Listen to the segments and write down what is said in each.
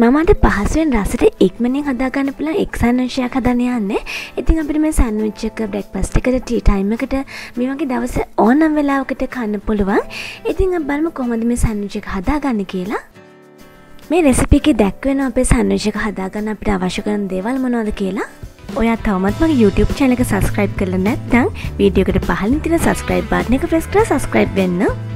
මමට පහසුවෙන් රසට ඉක්මනින් හදාගන්න පුළන් එක්සන්නශයක් හදන යන්න. ඉතින් අපිට මේ සන්විච්චක බ්‍රෙක් පස්ට එකට ටී ටයිම එකට මේ වගේ දවස ඕනම් වෙලාවකට කන්න පුළුවන්. ඉතින් බලම කොහොමද මේ සන්විචක හදාගන්න කියලා. මේ රෙසිපිකි දැක්වෙන අපේ සන්විචක හදාගන්න අපිට අවශ්‍ය කරන දේවල් මොනවද කියලා? ඔයා තවමත් මගේ YouTube චැනල එක සස්ක්‍රයිබ් කරල නැත්නම් වීඩියෝකට පහලින් තින සස්ක්‍රයිබ් බාට්න එක ප්‍රස්ක්‍ර සස්ක්‍රයිබ් වෙන්න.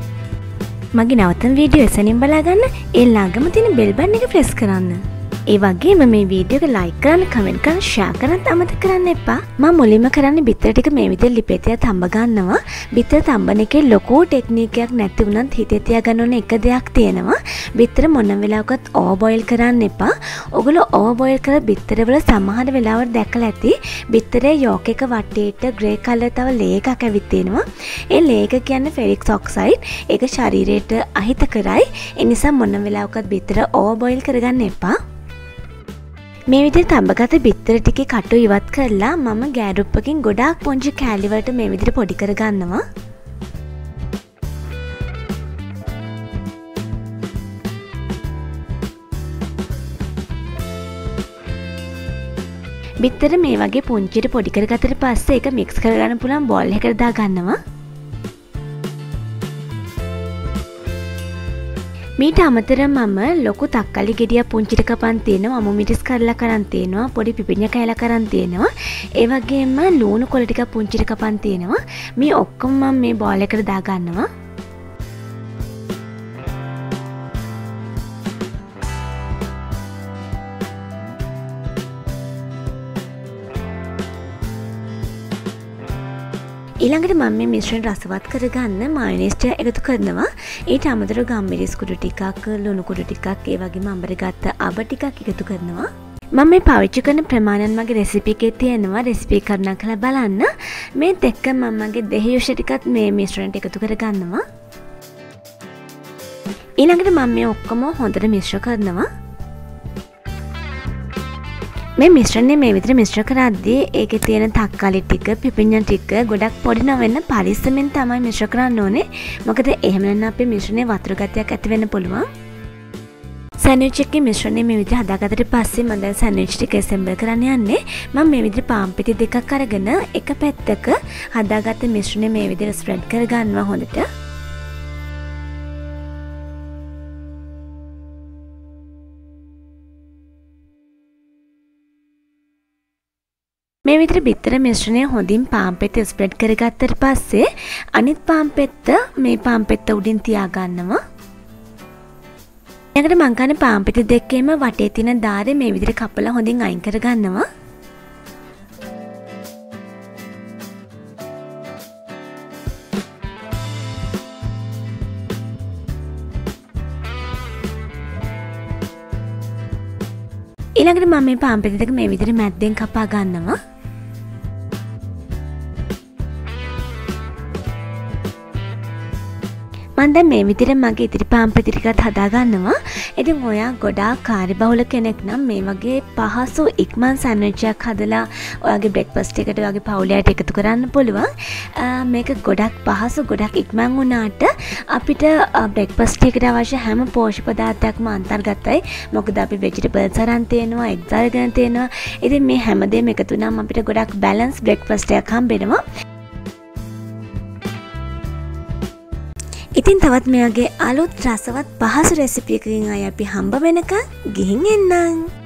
මගේ නවතන් වීඩියෝ එසනින් බලාගන්න. ඒ ළඟම තින බෙල්බන්න එක ප්‍රෙස් කරන්න. ඒ වගේ මේ වීඩියෝක ලයි කරන්න කමෙන්ට් කරන්න ෂයා කරන්න අමත කරන්න එපා. මම මුලින්ම කරන්න බිත්තර ටික මේ විදිහට ලිපෙතිය තඹ ගන්නවා. බිත්තර තඹන එකේ ලොකු ටෙක්නිකයක් නැති වුණත් හිතේ තියාගන්න ඕන එක දෙයක් තියෙනවා. බිත්තර මොන වෙලාවකත් ඕවර් බොයිල් කරන්න එපා. ඔගොල්ලෝ ඕවර් බොයිල් කර බිත්තර වල සමහර වෙලාවට දැකලා ඇති බිත්තරේ යෝක් එක වටේට ග්‍රේ කලර් තව ලේ එකක් ඇවිත් තියෙනවා ඒ ලේ එක කියන්නේ ෆෙරික්ස් ඔක්සයිඩ් ඒක ශරීරයට අහිත කරයි. ඒ නිසා මොන වෙලාවකත් බිත්තර ඕවර් බොයිල් කරගන්න එපා. මේ විදි තඹගත බිත්තර ටිකේ කටු ඉවත් කරලා මම ගෑරුප්පකින් ගොඩාක් පොංචි කෑලිවට මේ විදිර පොඩි කරගන්නවා. බිත්තර මේ වගේ පුංචිට පොඩිකරගතට පස්සේ එක මික්ස් කරගන්න පුළන් බොල් එකරදා ගන්නවා මීට අමතර මම ලොකු තක්කලි ගෙඩිය පුංචිට කපන් තියෙනවා අමු මිටිස් කරලා කරන් තියෙනවා පොඩි පිපිඤ්ඤ කෑලා කරන් තියෙනවා. ඒ වගේම ලූණු කොළ ටික පුංචිට කපන් තියෙනවා. මේ ඔක්කොම මම මේ බෝල් එකට දාගන්නවා. ඊළඟට මම මේ මිශ්‍රණ රසවත් කරගන්න මයනේස්ටය එකතු කරනවා. ඊට අමතර ගම්මිරිස් කුඩු ටිකක් ලුණු කුඩු ටිකක් ඒ වගේ මම්බර ගත්ත අබ ටිකක් එකතු කරනවා. මම මේ පවිච්චි කරන ප්‍රමාණන් මගේ රෙසිපිකේ තියෙනවා. රෙසිපි කරන කළ බලන්න. මේ දෙක්ක මමගේ දෙහියුෂ ටිකත් මේ මිශ්‍රණට එකතු කරගන්නවා. ඊළඟට මම මේ ඔක්කොම හොඳට මිශ්‍ර කරනවා. මේ මිශ්‍රණය මේ විතර මිශ්‍ර කරද්දී ඒක තියෙන තක්කාලි ටික පිපිඤ්ඤ ටික ගොඩක් පොඩි නොවෙන්න පරිස්සමෙන් තමයි මිශ්‍ර කරන්න ඕනේ. මොකද එහෙම නැත්නම් අපේ මිශ්‍රණය වතුර ගතියක් ඇති වෙන්න පුළුවන්. සැන්විච් එකේ මිශ්‍රණය මේ විදිහට හදාගත්තට පස්සේ මම දැන් සැන්විච් ටික ඇසෙම්බල් කරන්න යන්නේ. මම මේ විදිහට පාන් පිටි දෙකක් අරගෙන එක පැත්තක හදාගත්ත මිශ්‍රණය මේ විදිහට ස්ප්‍රෙඩ් කරගන්නවා හොඳට. මේ විතර බිත්තර මිශ්‍රණය හොඳින් පාම්පෙත්ත ස්ප්‍රෙඩ් කරගත්තට පස්සේ අනිත් පාම්පෙත්ත මේ පාම්පෙත්ත උඩින් තියාගන්නවා. ඊළඟට මං කන පාම්පෙත්ත දෙකේම වටේ තියෙන දාරේ මේ විදිහට කපලා හොඳින් අයින් කරගන්නවා. ඊළඟට මම මේ පාම්පෙත්ත දෙක මේ විදිහට මැද්දෙන් කපා ගන්නවා. මන්ද මේ විදිර මගේ ඉතිරි පාම්පතිරිකත් හදාගන්නවා. ඉතින් ඔයා ගොඩා කාරි බහුල කෙනෙක් නම් මේ වගේ පහසු ඉක්මන් සැන්විච්චයක් හදලා ඔයාගේ බ්‍රෙක්පස්ට එකට වගේ පවුලයට එකතු කරන්න පුළුවන්. මේක ගොඩක් පහසු ගොඩක් ඉක්මන් වුණාට අපිට බ්‍රෙක්පස්ට එකට අවශ්‍ය හැම පෝෂ පදාර්ථයක්ම අන්තර්ගතයි. මොකද අපි වෙජිටබල් සරන් තියෙනවා එක්සර්ගෙන තියෙනවා. ඉතින් මේ හැමදේම එකතු නම් අපිට ගොඩක් බැලන්ස් බ්‍රෙක්පස්ටයක් හම්බෙනවා. ඉතින් තවත් මෙයාගේ අලුත් රසවත් පහසු රෙසිපියකින් අය අපි හම්බ වෙනක ගිහින් එන්නම්.